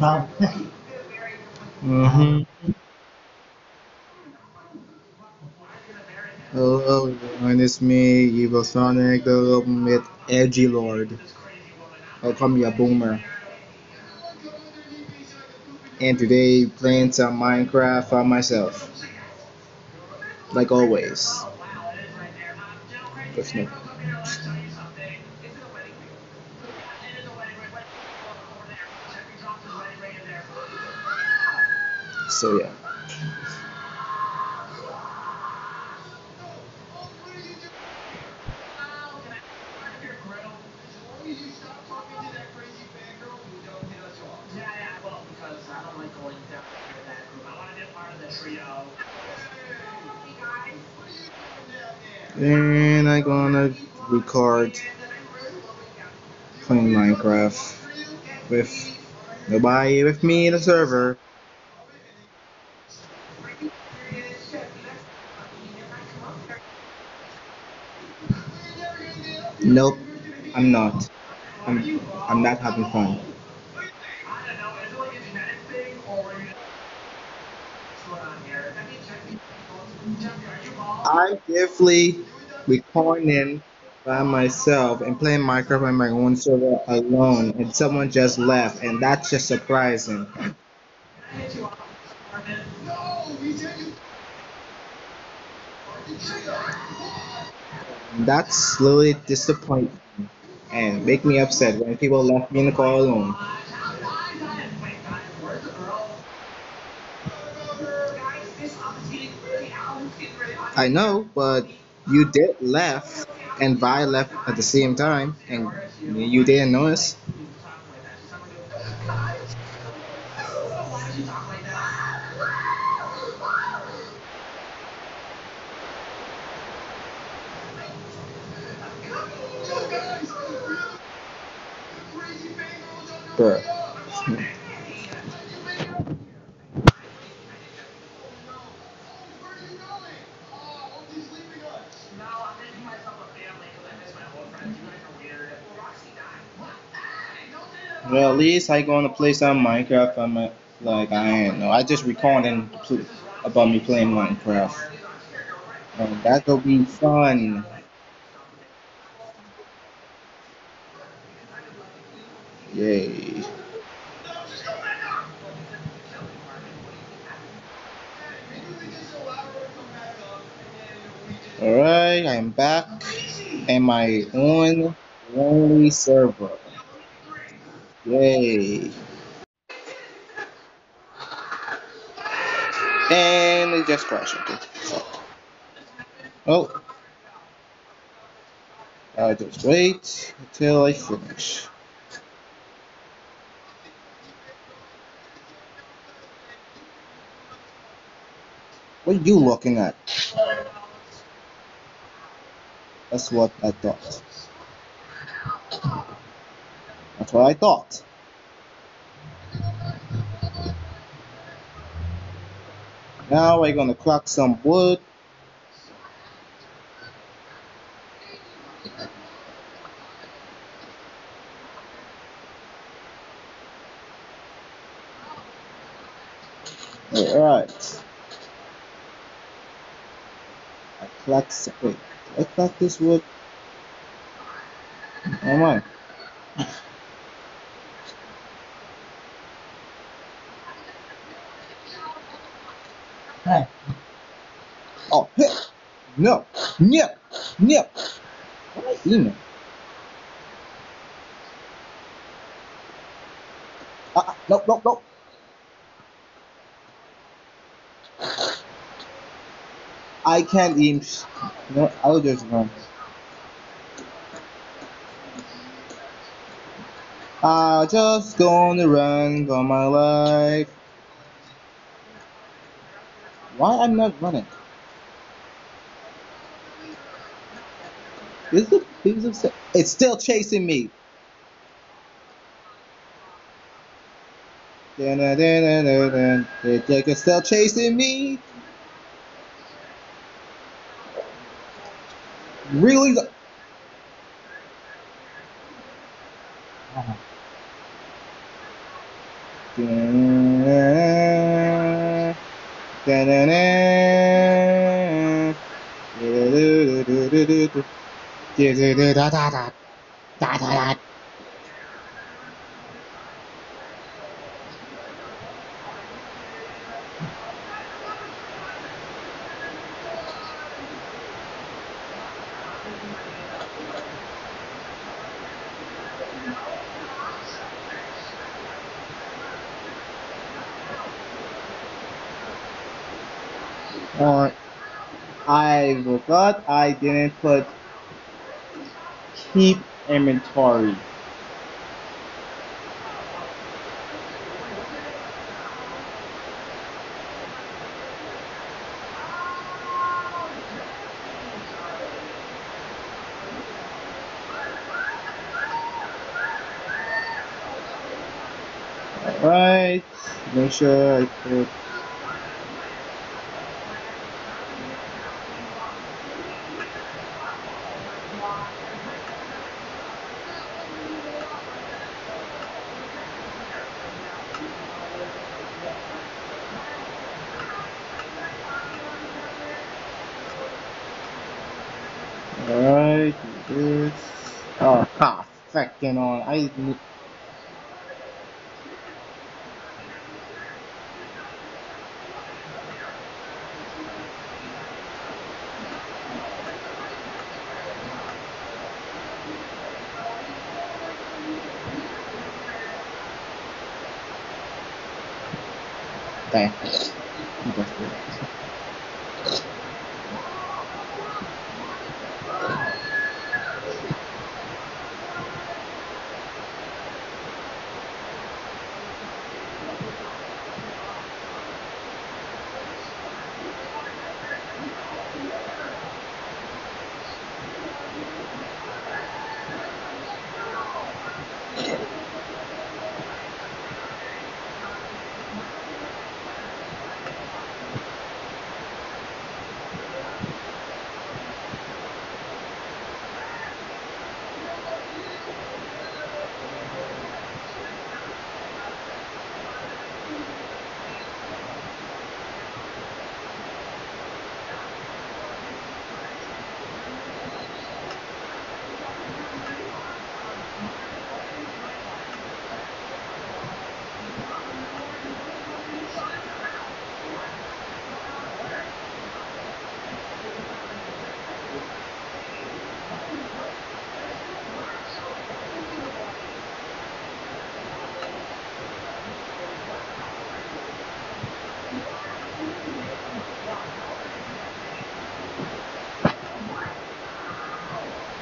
Wow. Mm-hmm. Hello, everyone. It's me, Evilsonic, the ultimate edgy lord. I'll call me a boomer. And today, playing some Minecraft by myself. Like always. With no. So yeah. And I'm gonna record playing Minecraft with nobody with me in the server. Nope, I'm not. I'm I'm not having fun. I'm definitely recording by myself and playing Minecraft on my own server alone, and someone just left, and that's just surprising. That's really disappointing and make me upset when people left me in the car alone. I know, but you did left, and Vi left at the same time, and you didn't notice. Well, at least I gonna play some Minecraft. I'm like I ain't know. I just recording about me playing Minecraft. Um, and that'll be fun. Yay. Alright, I'm back in my own lonely server. Yay. And it just crashed. Okay. Oh, I'll just wait until I finish. What are you looking at? That's what I thought. That's what I thought. Now we're gonna crack some wood. Alright. Some, wait, crack this wood? Oh my. Hey, Oh. No. No. No. What? Ah, ah, no, no, no. I can't even. No, I'll just run. I just gonna run for my life. Why I'm not running? Is it piece of It's still chasing me. Dun-dun-dun-dun-dun-dun. It's like it's still chasing me. Really? Da-da-da-da-da-da-da, da-da-da-da-da-da, da-da-da. Uh, I forgot I didn't put keep inventory. Alright, make sure I put This. Oh, god, fucking on. I need.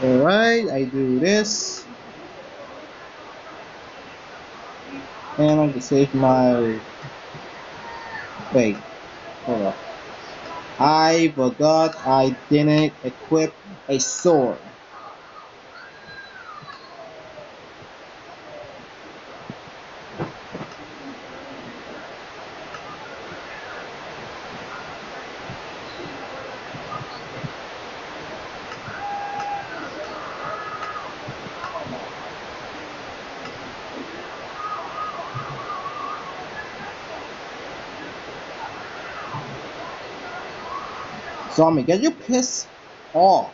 Alright, I do this. And I'm gonna save my. Wait, hold up. I forgot I didn't equip a sword. Zombie, get you pissed off.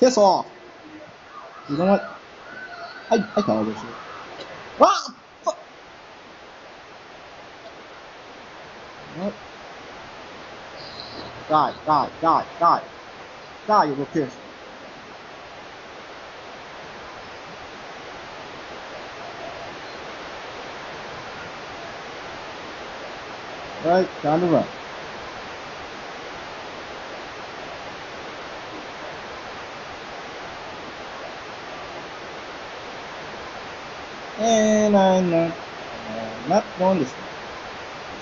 Piss off. You know what? I, I can this shit. Ah! Fuck! What? Die, die, die, die. Die, you little piss. Right, time to run. And I'm not, I'm not going this way.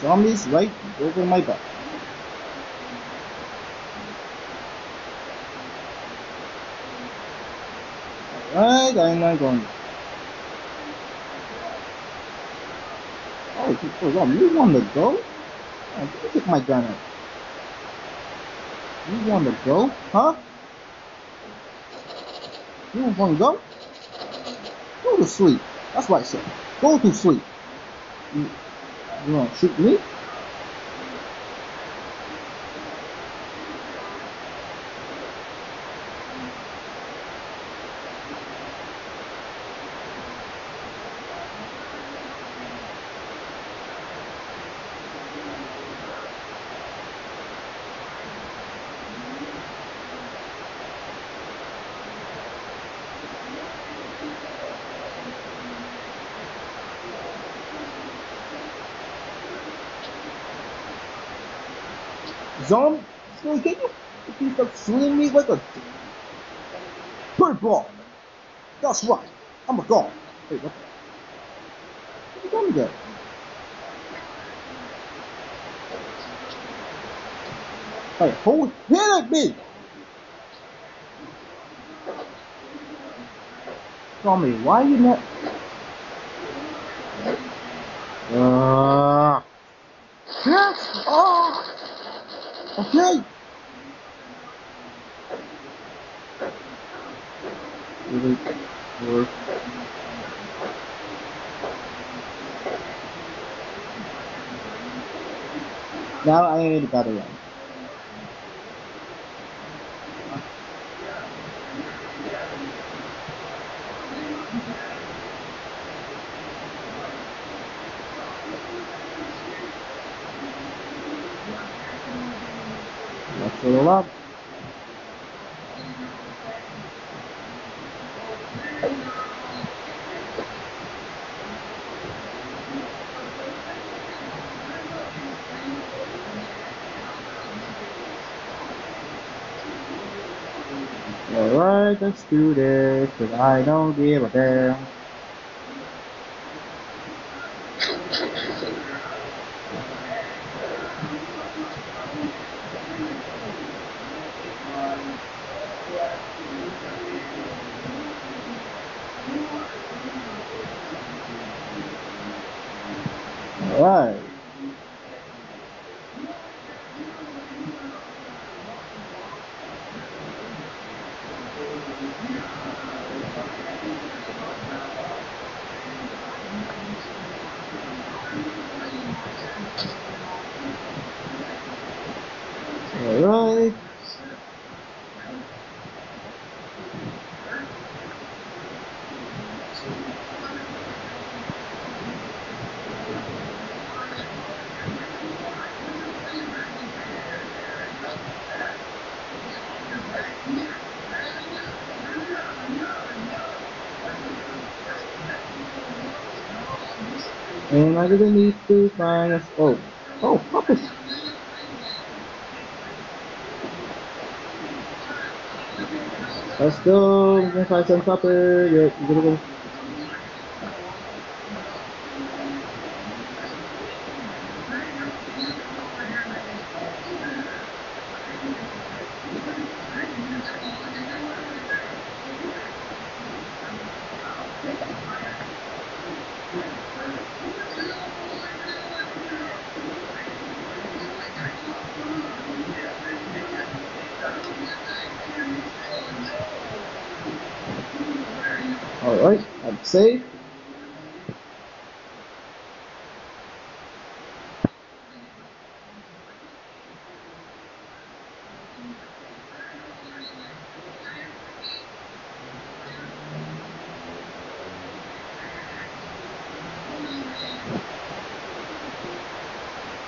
Zombies right over my butt. Alright, I'm not going. Oh, oh, you want to go? Oh, let me my gun out. You want to go? Huh? You want to go? Go to sleep. That's what I said. Go to sleep. You You want to shoot me? Zombie, can you please stop swinging me like a bird ball? That's right. I'm a god. Wait, what? What you done there? Hey, who hit at me? Tell me, why you not? Uh, yes! Oh! Okay! Really? Work. Now I need a better one. Let's roll up. Alright, let's do this, cause I don't give a damn. Alright. Alright. And I didn't need to find us. Oh, oh, puppet. Let's go. We're gonna find some copper. Yeah, we're safe.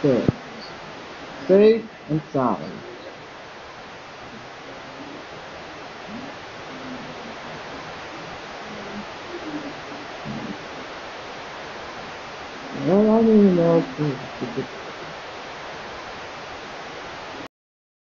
Good. Safe and sound. Well,